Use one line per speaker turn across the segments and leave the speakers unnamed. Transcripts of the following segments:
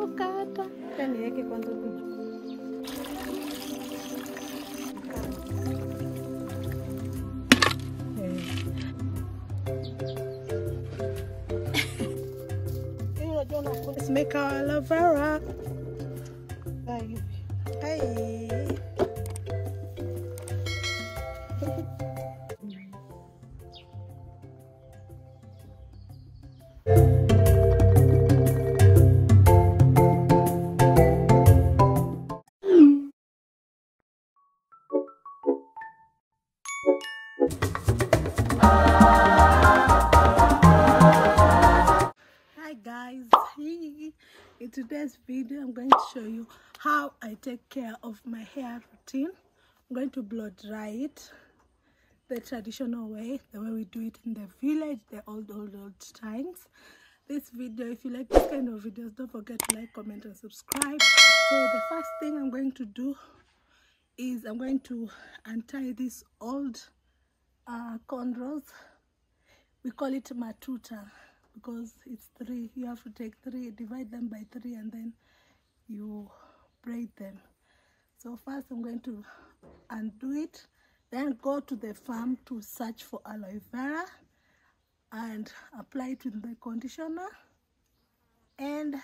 kukata. Acha niweke kwanza huku juu. Hii unajua unakula. Let's make our aloe vera. Hey. Show you how I take care of my hair routine. I'm going to blow dry it the traditional way, the way we do it in the village, the old old old times. This video, if you like this kind of videos, don't forget to like, comment and subscribe. So the first thing I'm going to do is I'm going to untie this old uh, cornrows we call it matuta because it's three you have to take three divide them by three and then you braid them. So first i'm going to undo it then go to the farm to search for aloe vera and apply it with the conditioner and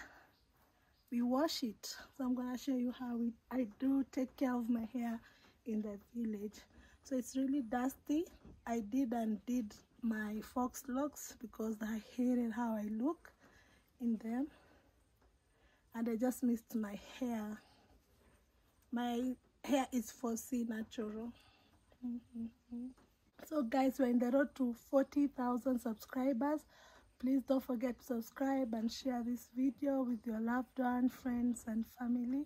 we wash it. So i'm gonna show you how we, i do take care of my hair in the village. So it's really dusty. I did and did my faux locs because i hated how i look in them and i just missed my hair. My hair is 4c natural. Mhm. so guys we're in the road to 40,000 subscribers. Please don't forget to subscribe and share this video with your loved one friends and family.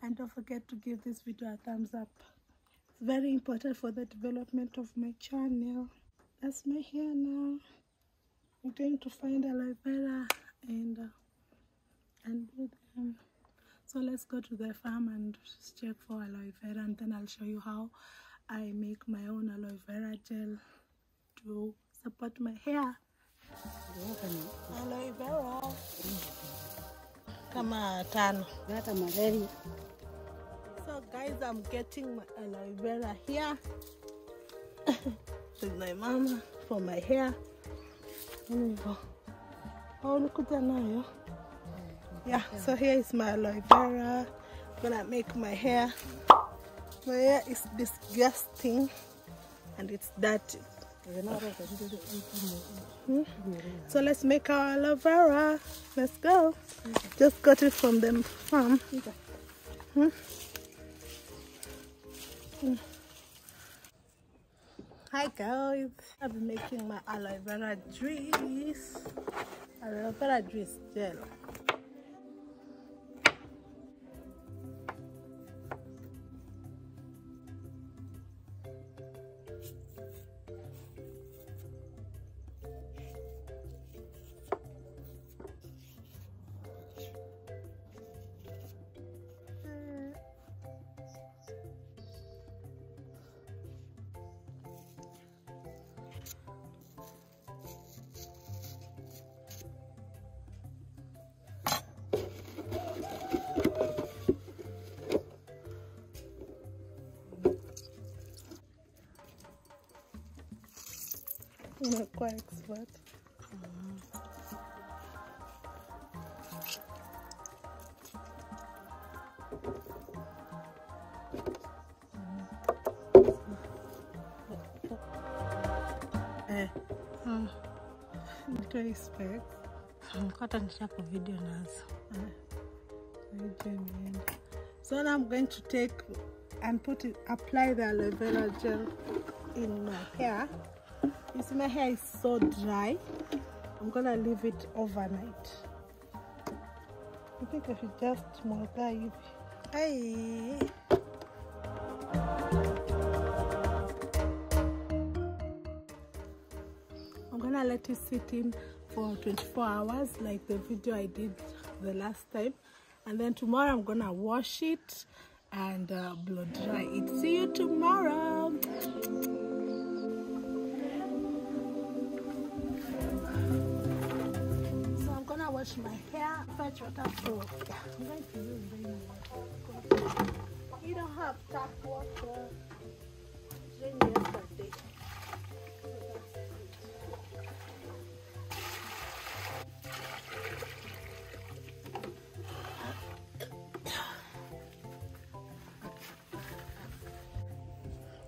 And don't forget to give this video a thumbs up. It's very important for the development of my channel. That's my hair now. I'm going to find aloe vera and uh, and them so let's go to the farm and check for aloe vera and then i'll show you how i make my own aloe vera gel to support my hair aloe vera kama tano
hata magari
So guys, I'm getting my aloe vera here with my mama for my hair. Hivyo. Oh, ulikuja nayo? Yeah, so here is my aloe vera. Gonna make my hair. My hair is disgusting and it's dirty. Hmm? So let's make our aloe vera. Let's go. Just got it from the farm. Hmm? Hi guys, I've been making my aloe vera juice. Aloe vera juice gel. Unakuwa expert.
eh,
Nitoe specs.
hata nitapa video nazo
Nijue niende. So now I'm going to take and put it, apply the aloe vera gel in my hair. You see my hair is so dry. I'm gonna leave it overnight. I think I should just mwaga hivi. Hey. I'm gonna let it sit in for 24 hours like the video I did the last time and then tomorrow I'm gonna wash it and uh, blow dry it see you tomorrow wash my hair, fetch water for. I'm going to use. You don't have tap water. Yesterday.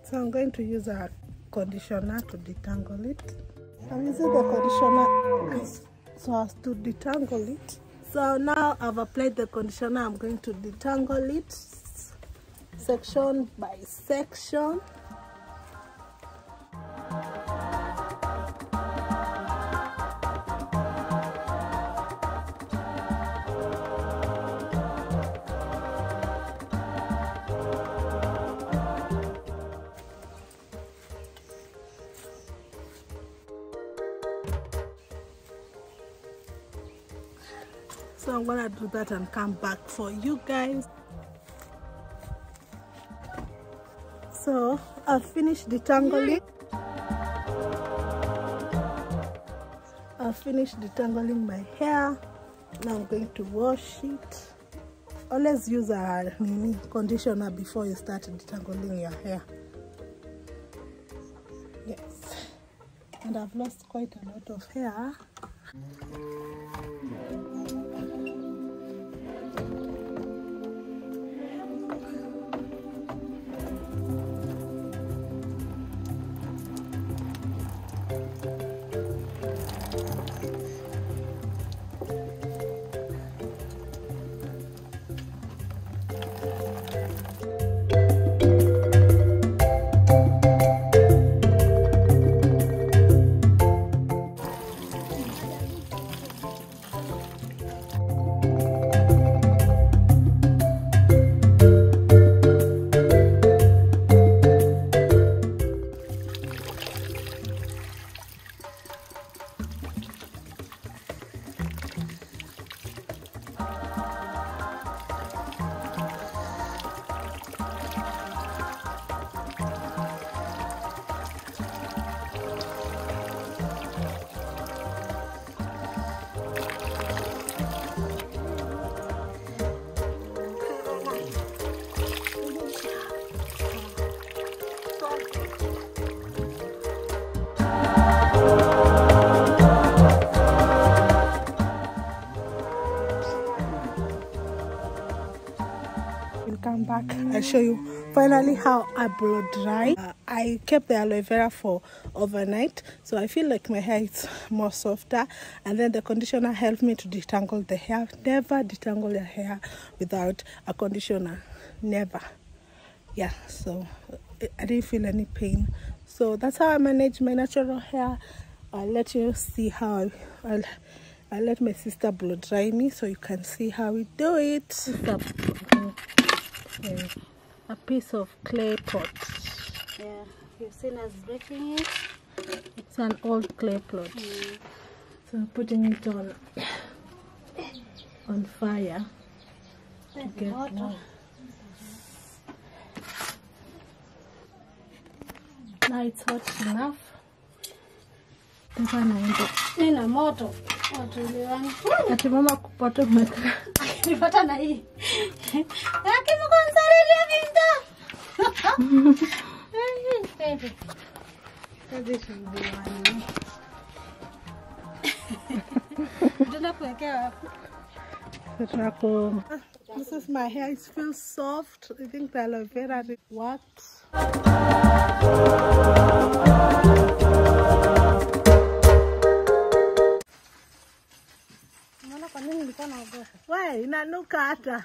So I'm going to use a conditioner to detangle it. I'm using the conditioner so as to detangle it. So now I've applied the conditioner, I'm going to detangle it section by section. So I'm gonna do that and come back for you guys. So I've finished detangling. I've finished detangling my hair. Now I'm going to wash it. Always use a nini conditioner before you start detangling your hair. Yes. And I've lost quite a lot of hair. Come back and show you finally how I blow dry. Uh, I kept the aloe vera for overnight, so I feel like my hair is more softer. And then the conditioner helped me to detangle the hair. Never detangle your hair without a conditioner. Never. Yeah, so I didn't feel any pain. So that's how I manage my natural hair. I'll let you see how I, I'll, I'll let my sister blow dry me so you can see how we do it. A piece of clay pot.
Yeah, you've seen us breaking it.
It's an old clay pot. Mm. So I'm putting it on on fire to get warm. Now it's hot enough.
Ina moto. Moto uliwani.
ati mama kupata umeka
Nipata na hii. Lakini konsarili vinta. Kazi shughuli. Tuna kuwekea wapi?
Tunako. This is my hair. It feels soft. I think the aloe vera really works.
Nilikuwa naogopa?
Wewe inanuka hata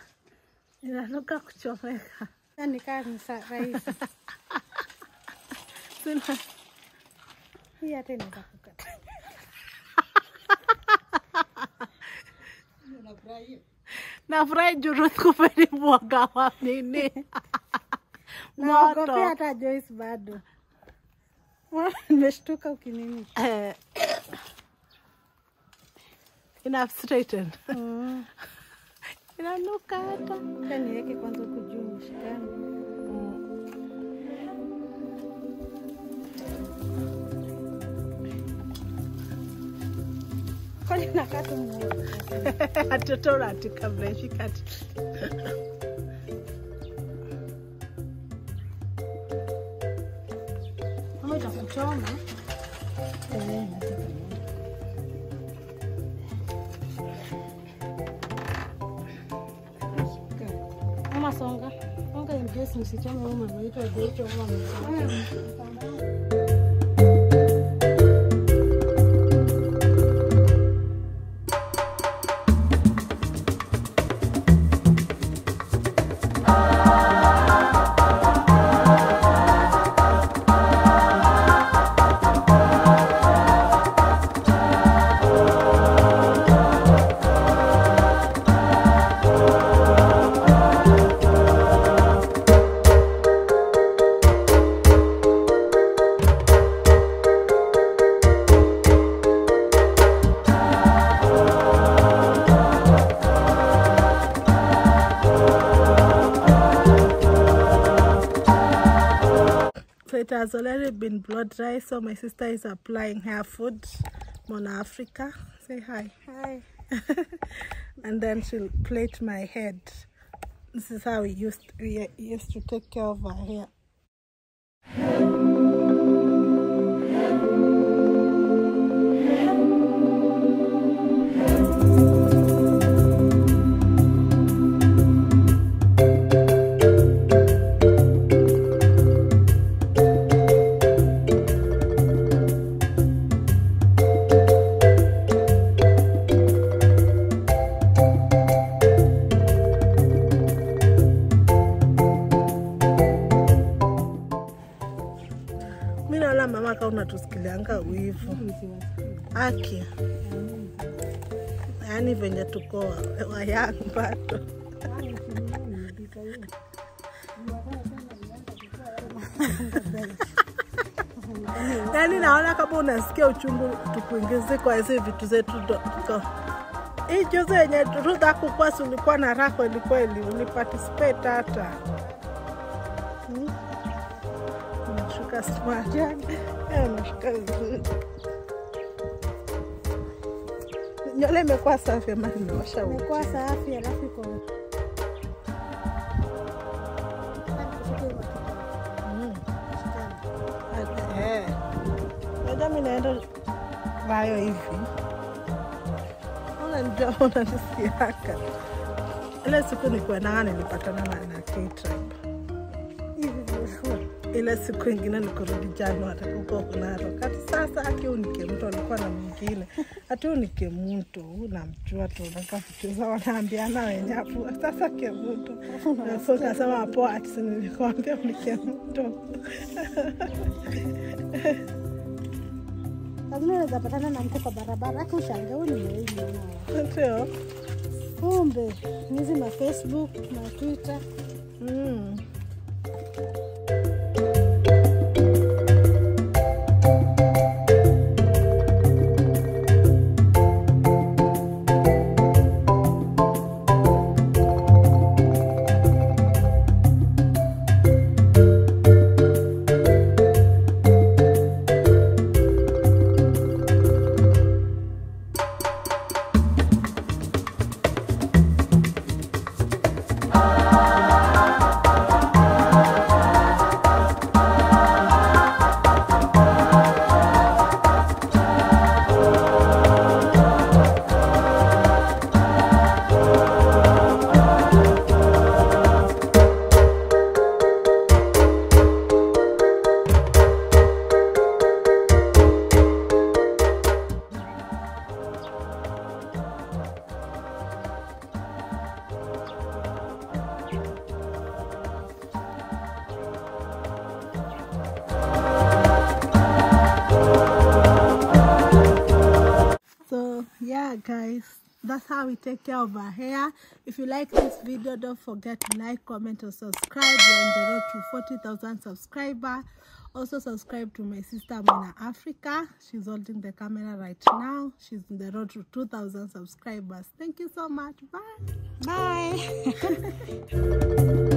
inanuka kuchomeka.
Yaani kaa ni rahisi.
Sina
Hii hata inaweza kukata.
nafurahi juu kupeni mwaga wa nini
Naogopea hata Joyce bado. Nimeshtuka ukinini.
Eh, ina straighten
Mm.
inanuka hata
niweke kwanza huku juu nishikane. Kwani nakatu mmoja?
atotora
Cảm
ơn mọi. Has already been blow dry, so my sister is applying hair food, Mona Africa. Say hi.
Hi.
and then she'll plait my head. This is how we used we used to take care of our hair. Mama uivu aki, yaani venye tuko wa- wayang bado. Yaani naona kama unasikia uchungu tukuingizi kwa hizi vitu zetu hii juzi yenye rudha kukwasi si ulikuwa na raha kwelikweli ulipatisipate hata Kasri majani yanashika vizuri, nywele imekuwa safi ama imeosha?
Imekuwa safi alafu iko
Labda naenda hivi, unanisiaka. Ile siku nikuendanga nilipatana na na ila siku ingine nikurudi Januari huko Narok. Hati sasa aki unikemto alikuwa na mwingine. Hati unikemto namjua tu nakavichuza wanaambiana wenyapu sasa kemto so nasema poa ati nilikwambia unikemto
lazima unaweza na mtu kwa barabara aki ushangeuni
ndio.
Kumbe nizi ma Facebook na Twitter.
Mm. Take care of our hair. If you like this video, don't forget to like, comment, or subscribe. We're on the road to 40,000 subscribers Also subscribe to my sister Mona Africa. She's holding the camera right now. She's on the road to 2,000 subscribers. Thank you so much. Bye.
bye